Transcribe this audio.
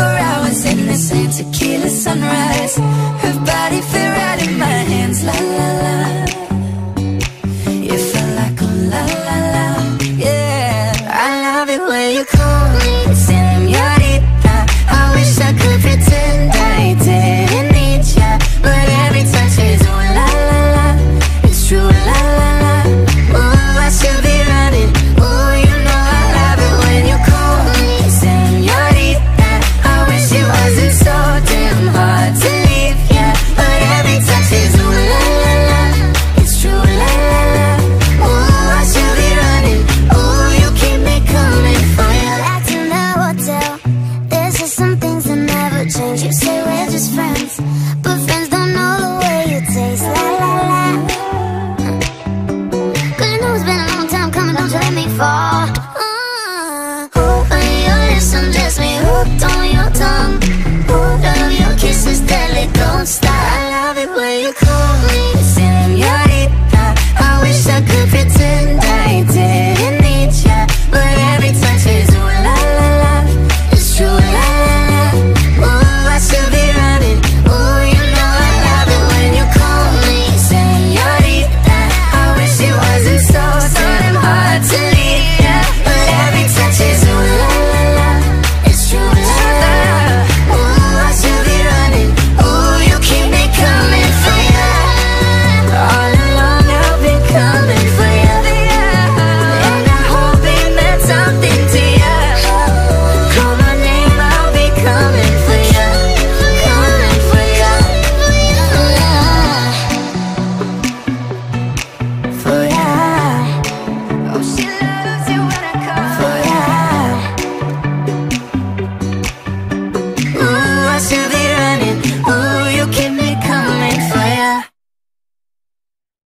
for hours in the same tequila sunrise. Her body fit right in my hands, la la la. You felt like a la la la, yeah. I love it when you call. change yourself